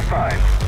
flying five.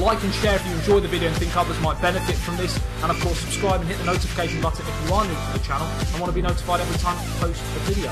Like and share if you enjoy the video and think others might benefit from this. And of course, subscribe and hit the notification button if you are new to the channel and want to be notified every time I post a video.